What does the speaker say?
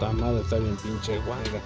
Puta madre, está bien pinche guanga.